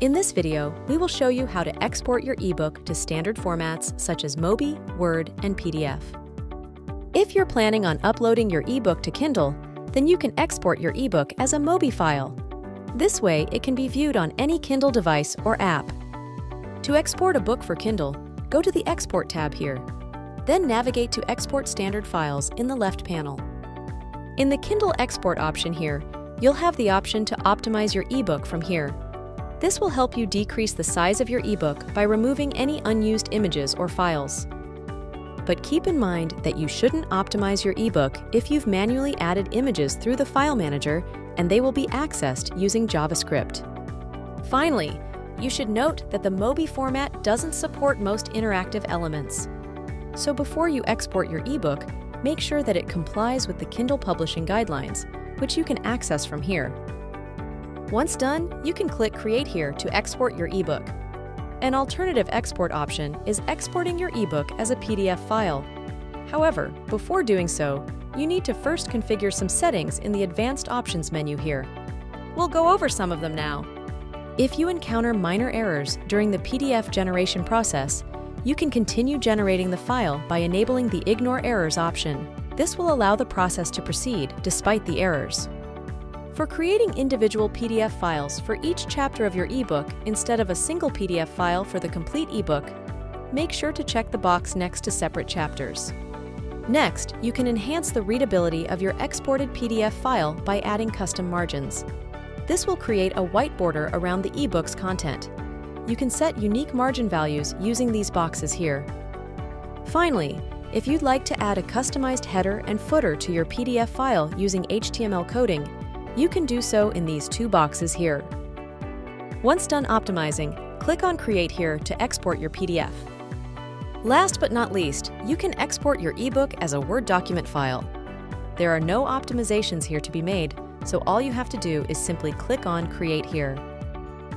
In this video, we will show you how to export your ebook to standard formats such as Mobi, Word, and PDF. If you're planning on uploading your ebook to Kindle, then you can export your ebook as a Mobi file. This way, it can be viewed on any Kindle device or app. To export a book for Kindle, go to the Export tab here. Then navigate to Export Standard Files in the left panel. In the Kindle Export option here, you'll have the option to optimize your ebook from here. This will help you decrease the size of your ebook by removing any unused images or files. But keep in mind that you shouldn't optimize your ebook if you've manually added images through the file manager and they will be accessed using JavaScript. Finally, you should note that the Mobi format doesn't support most interactive elements. So before you export your ebook, make sure that it complies with the Kindle publishing guidelines, which you can access from here. Once done, you can click Create here to export your ebook. An alternative export option is exporting your ebook as a PDF file. However, before doing so, you need to first configure some settings in the Advanced Options menu here. We'll go over some of them now. If you encounter minor errors during the PDF generation process, you can continue generating the file by enabling the Ignore Errors option. This will allow the process to proceed despite the errors. For creating individual PDF files for each chapter of your ebook instead of a single PDF file for the complete ebook, make sure to check the box next to separate chapters. Next, you can enhance the readability of your exported PDF file by adding custom margins. This will create a white border around the ebook's content. You can set unique margin values using these boxes here. Finally, if you'd like to add a customized header and footer to your PDF file using HTML coding, you can do so in these two boxes here. Once done optimizing, click on Create here to export your PDF. Last but not least, you can export your ebook as a Word document file. There are no optimizations here to be made, so all you have to do is simply click on Create here.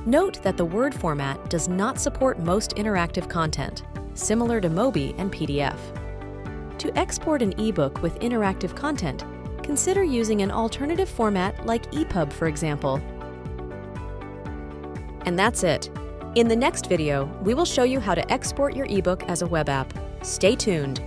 Note that the Word format does not support most interactive content, similar to Mobi and PDF. To export an ebook with interactive content, consider using an alternative format like EPUB, for example. And that's it. In the next video, we will show you how to export your ebook as a web app. Stay tuned.